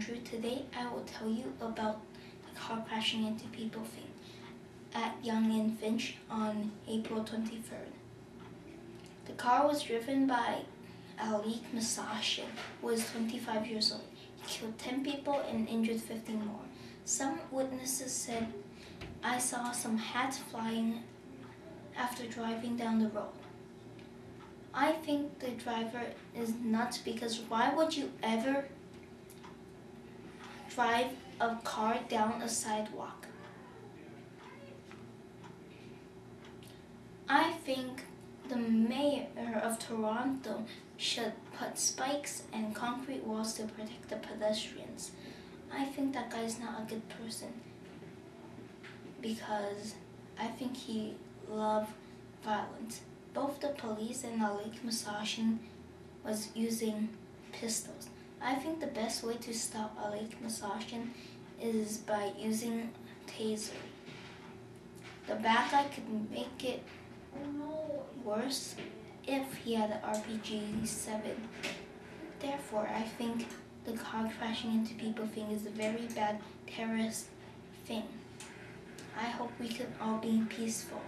true. Today I will tell you about the car crashing into people thing at Yonge and Finch on April 23rd. The car was driven by Alek Minassian, who was 25 years old. He killed 10 people and injured 50 more. Some witnesses said, I saw some hats flying after driving down the road. I think the driver is nuts because why would you ever drive a car down a sidewalk? I think the mayor of Toronto should put spikes and concrete walls to protect the pedestrians. I think that guy is not a good person because I think he loves violence. Both the police and Alek Minassian was using pistols. I think the best way to stop a Alek Minassian is by using taser. The bad guy could make it worse if he had an RPG-7. Therefore, I think the car crashing into people thing is a very bad terrorist thing. I hope we can all be peaceful.